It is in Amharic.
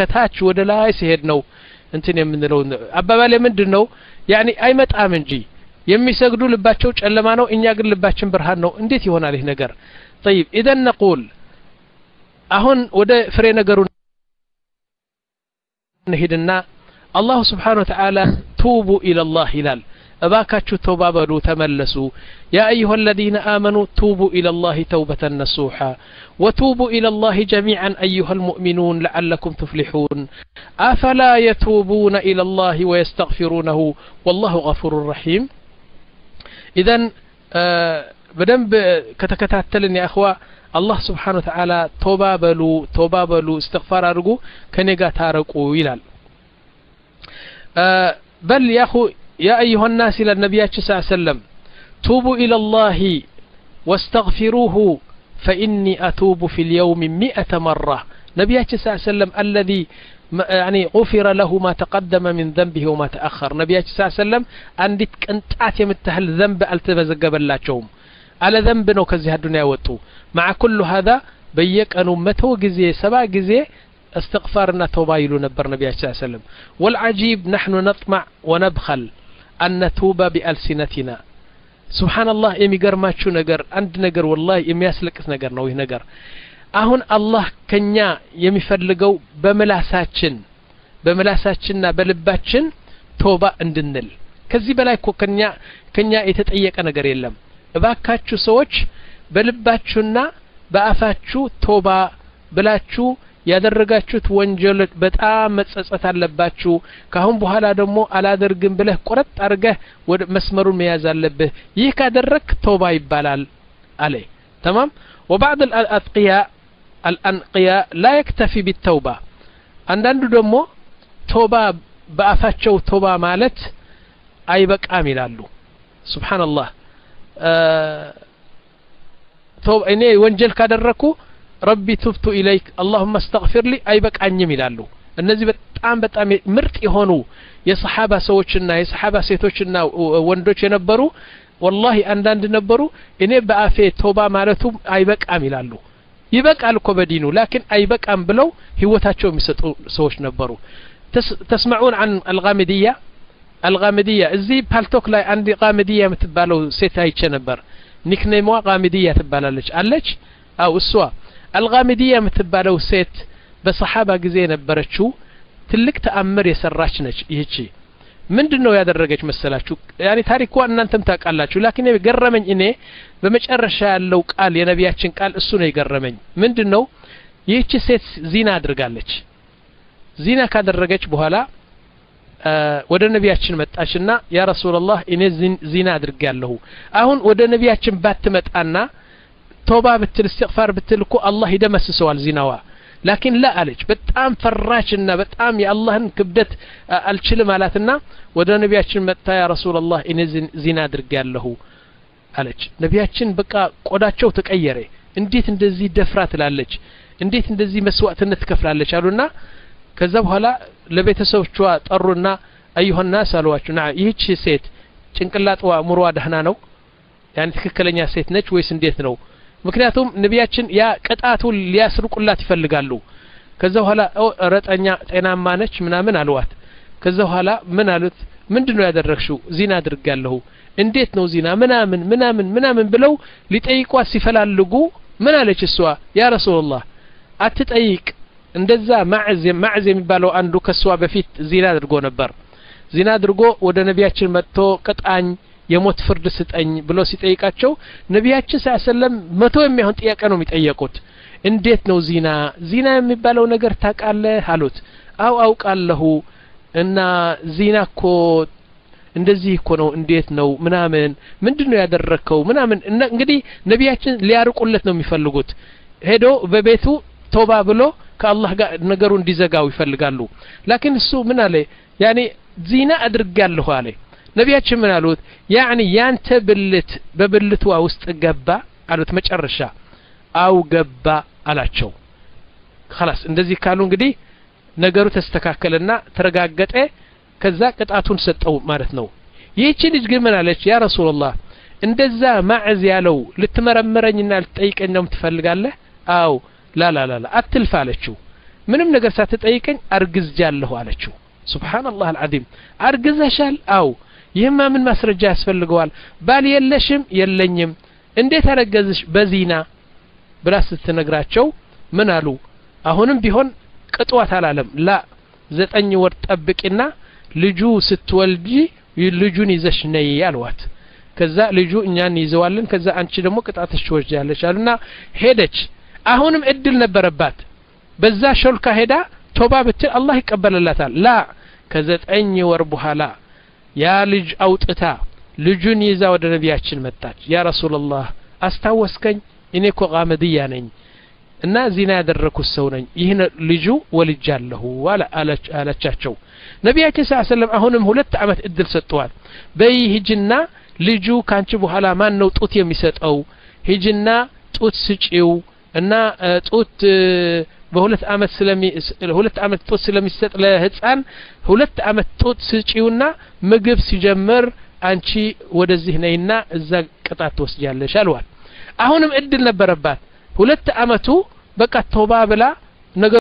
ከታች ወደ ላይ ሲሄድ ነው እንትን የምንለው። አባባሌ ምንድን ነው ያኔ አይመጣም እንጂ የሚሰግዱ ልባቸው ጨለማ ነው እኛ ግን ልባችን ብርሃን ነው። እንዴት ይሆናል ይህ ነገር? ጠይብ ኢደን ነቁል አሁን ወደ ፍሬ ነገሩ እንሂድና አላሁ ስብሓን ወተላ ቱቡ ኢለላህ ይላል። እባካችሁ ተውባ በሉ ተመለሱ ያ አዩሃ አለዚነ አመኑ ቱቡ ኢለላህ ተውበተን ነሱሓ ወቱቡ ኢለላህ ጀሚዓን አዩሃ ልሙእሚኑን ለዓለኩም ትፍሊሑን አፈላ የቱቡነ ኢለላህ ወየስተግፊሩነሁ ወላሁ ገፉሩ ረሒም ኢዘን በደንብ ከተከታተልን የእኽዋ አላህ ስብሓን ወተዓላ ቶባ በሉ ቶባ በሉ እስትግፋር አድርጉ ከኔ ጋር ታረቁ ይላል በል ያኹ ያ አዩሃ ናስ ይላል ነቢያችን ስ ሰለም ቱቡ ኢላ ላህ واستغفروه فإني أتوب في اليوم مئة مرة نبياتي صلى الله عليه وسلم الذي يعني غفر له ما تقدم من ذنبه وما تأخر نبياتي صلى الله عليه وسلم عندت كنتات يمتهل ذنب ألتبزقب اللاتشوم على ذنب نو كزي الدنيا وطو مع كل هذا بيك أنو متو جزي سبع جزي استغفارنا توبا يلو نبر نبي صلى الله عليه وسلم والعجيب نحن نطمع ونبخل አነቱበ ቢአልሲነቲና ሱብሓናላህ የሚገርማችሁ ነገር አንድ ነገር ወላህ የሚያስለቅስ ነገር ነው ይህ ነገር። አሁን አላህ ከኛ የሚፈልገው በምላሳችን በምላሳችንና በልባችን ቶባ እንድንል። ከዚህ በላይ እኮ ከኛ ከኛ የተጠየቀ ነገር የለም። እባካችሁ ሰዎች በልባችሁና በአፋችሁ ቶባ ብላችሁ ያደረጋችሁት ወንጀል በጣም መጸጸት አለባችሁ ካሁን በኋላ ደግሞ አላደርግም ብለህ ቆረጥ አድርገህ ወደ መስመሩን መያዝ አለብህ ይህ ካደረክ ተውባ ይባላል አለ ተማም ወባዕድ አልአጥቅያ አልአንቅያ ላ የክተፊ ቢተውባ አንዳንዱ ደግሞ ቶባ በአፋቸው ቶባ ማለት አይበቃም ይላሉ ስብሓን አላህ እኔ ወንጀል ካደረግኩ ረቢ ቱብቱ ኢለይክ አላሁመ አስተግፊር ሊ አይበቃኝም ይላሉ እነዚህ በጣም በጣም ምርጥ የሆኑ የሰሓባ ሰዎችና የሰሓባ ሴቶችና ወንዶች የነበሩ ወላሂ አንዳንድ ነበሩ እኔ በአፌ ቶባ ማለቱ አይበቃም ይላሉ ይበቃል እኮ በዲኑ ላኪን አይበቃም ብለው ህይወታቸው የሚሰጡ ሰዎች ነበሩ ተስማዑን አን አልጋሚድያ አልጋሚድያ እዚህ ፓልቶክ ላይ አንድ ጋሚድያ የምትባለው ሴት አይቼ ነበር ኒክኔሟ ጋሚድያ ትባላለች አለች አው እሷ አልጋሚድያ የምትባለው ሴት በሰሓባ ጊዜ የነበረችው ትልቅ ተአምር የሰራች ነች ይህቺ። ምንድን ነው ያደረገች መሰላችሁ? ያኔ ታሪኳ እናንተም ታውቃላችሁ። ላኪን የገረመኝ እኔ በመጨረሻ ያለው ቃል የነቢያችን ቃል እሱ ነው የገረመኝ። ምንድን ነው ይህቺ ሴት ዚና አድርጋለች። ዚና ካደረገች በኋላ ወደ ነቢያችን መጣችና ያ ረሱላላህ እኔ ዚና አድርጌያለሁ። አሁን ወደ ነቢያችን ባትመጣና ቶባ ብትል እስትግፋር ብትል እኮ አላህ ይደመስሰዋል ዚናዋ። ላኪን ላ አለች። በጣም ፈራችና በጣም የአላህን ክብደት አልችልም አላትና ወደ ነቢያችን መጥታ ያ ረሱላላህ እኔ ዚና አድርጌያለሁ አለች። ነቢያችን በቃ ቆዳቸው ተቀየረ። እንዴት እንደዚህ ደፍራ ትላለች? እንዴት እንደዚህ መስዋዕትነት ትከፍላለች? አሉና ከዛ በኋላ ለቤተሰቦቿ ጠሩና አዩሀናስ አሏቸው። ና ይህች ሴት ጭንቅላጥዋ ሙሯ ደህና ነው? ያን ትክክለኛ ሴት ነች ወይስ እንዴት ነው ምክንያቱም ነቢያችን ያ ቅጣቱን ሊያስርቁላት ይፈልጋሉ። ከዛ በኋላ ረጠኛ ጤናማ ነች ምናምን አልዋት ከዛ በኋላ ምን አሉት? ምንድን ነው ያደረግሽው? ዚና አድርጋለሁ እንዴት ነው ዚና? ምናምን ምናምን ምናምን ብለው ሊጠይቋት ሲፈላልጉ ምን አለች እሷ? ያ ረሱላላህ አትጠይቅ። እንደዛ ማዕዝ የሚባለው አንዱ ከሷ በፊት ዚና አድርጎ ነበር። ዚና አድርጎ ወደ ነቢያችን መጥቶ ቅጣኝ የሞት ፍርድ ስጠኝ ብሎ ሲጠይቃቸው ነቢያችን ሳሰለም መቶ የሚሆን ጥያቄ ነው የሚጠየቁት። እንዴት ነው ዚና? ዚና የሚባለው ነገር ታውቃለህ? አሉት። አው አውቃለሁ። እና ዚና እኮ እንደዚህ እኮ ነው። እንዴት ነው ምናምን ምንድን ነው ያደረግከው ምናምን እንግዲህ ነቢያችን ሊያርቁለት ነው የሚፈልጉት። ሄዶ በቤቱ ቶባ ብሎ ከአላህ ጋር ነገሩ እንዲዘጋው ይፈልጋሉ። ላኪን እሱ ምን አለ? ያኔ ዚና አድርጋለሁ አለ ነቢያችን ምን አሉት? ያዕኒ ያንተ ብልት በብልትዋ ውስጥ ገባ አሉት። መጨረሻ አው ገባ አላቸው። ላስ እንደዚህ ካሉ እንግዲህ ነገሩ ተስተካከለና ተረጋገጠ። ከዛ ቅጣቱን ሰጠው ማለት ነው። ይህቺ ልጅ ግን ምን አለች? ያ ረሱላላህ እንደዛ ማዕዝ ያለው ልትመረምረኝና ልትጠይቀኝ ነው ትፈልጋለህ አው ላላላላ አትልፍ አለችው። ምንም ነገር ሳትጠይቀኝ አርግዝጃለሁ አለችው። ስብሓን ላህ አርግዘሻል? አው ይህማ ምን ማስረጃ ያስፈልገዋል? ባል የለሽም የለኝም። እንዴት አረገዝሽ በዚና? ብላ ስትነግራቸው ምን አሉ? አሁንም ቢሆን ቅጥዋት አላለም። ላ ዘጠኝ ወር ጠብቂና ልጁ ስትወልጂ ልጁን ይዘሽ ነይ አልዋት ከዛ ልጁ እኛን ይዘዋለን ከዛ አንቺ ደግሞ ቅጣትሽ ትወስጃለሽ አሉና ሄደች። አሁንም እድል ነበረባት። በዛ ሾልካ ሄዳ ቶባ ብትል አላህ ይቀበልላታል። ላ ከዘጠኝ ወር በኋላ ያ ልጅ አውጥታ ልጁን ይዛ ወደ ነቢያችን መጣች። ያ ረሱላላህ አስታወስከኝ እኔ እኮ ቃመድያ ነኝ እና ዚና ያደረኩት ሰው ነኝ ይህን ልጁ ወልጃለሁ አለቻቸው። ነቢያችን ስ ሰለም አሁንም ሁለት ዓመት እድል ሰጥተዋል። በይ ሂጅና ልጁ ካንቺ በኋላ ማን ነው ጡት የሚሰጠው? ሂጅና ጡት ስጪው እና ጡት በሁለት አመት ስለሚ ሁለት አመት ጡት ስለሚሰጥ ለህፃን ሁለት አመት ጡት ስጪውና ምግብ ሲጀምር አንቺ ወደዚህ ነይና እዛ ቅጣት ትወስጃለሽ አልዋል። አሁንም እድል ነበረባት። ሁለት አመቱ በቃ ተውባ ብላ ነገር